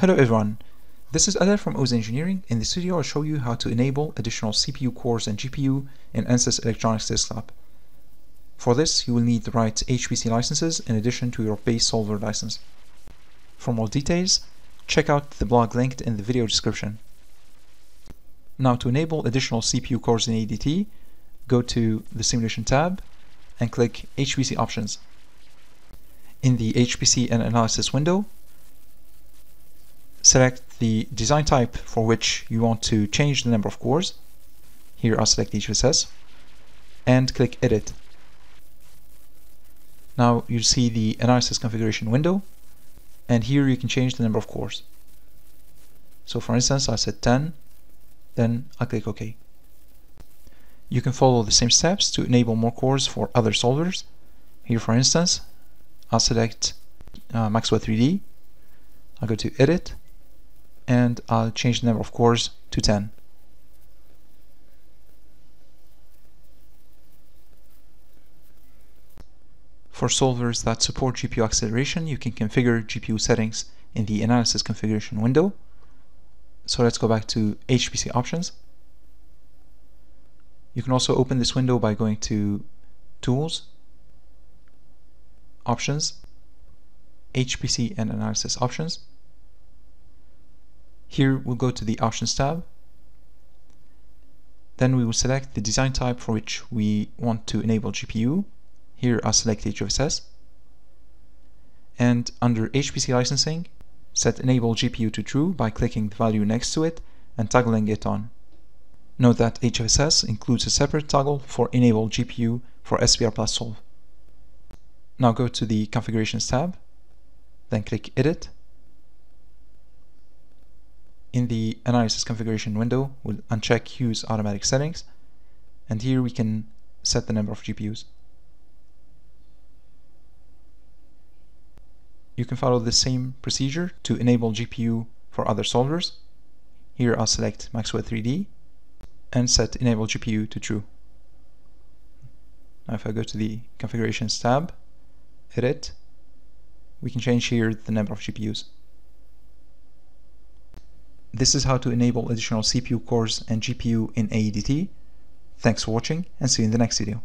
Hello everyone, this is Adel from Ozen Engineering. In this video I'll show you how to enable additional CPU cores and GPU in Ansys Electronics Desktop. For this you will need the right HPC licenses in addition to your base solver license. For more details, check out the blog linked in the video description. Now to enable additional CPU cores in AEDT, go to the Simulation tab and click HPC Options. In the HPC and Analysis window, select the design type for which you want to change the number of cores. Here I'll select HFSS and click Edit. Now you'll see the analysis configuration window and here you can change the number of cores. So for instance I set 10 then I click OK. You can follow the same steps to enable more cores for other solvers. Here for instance I'll select uh, Maxwell 3D I'll go to Edit and I'll change the number of cores to 10. For solvers that support GPU acceleration, you can configure GPU settings in the Analysis Configuration window. So let's go back to HPC Options. You can also open this window by going to Tools, Options, HPC and Analysis Options. Here we'll go to the Options tab. Then we will select the design type for which we want to enable GPU. Here I'll select HFSS. And under HPC licensing, set Enable GPU to True by clicking the value next to it and toggling it on. Note that HFSS includes a separate toggle for Enable GPU for SBR Plus Solve. Now go to the Configurations tab, then click Edit, in the analysis configuration window, we'll uncheck use automatic settings and here we can set the number of GPUs. You can follow the same procedure to enable GPU for other solvers. Here I'll select Maxwell 3D and set enable GPU to true. Now if I go to the configurations tab, edit, we can change here the number of GPUs. This is how to enable additional CPU cores and GPU in AEDT. Thanks for watching and see you in the next video.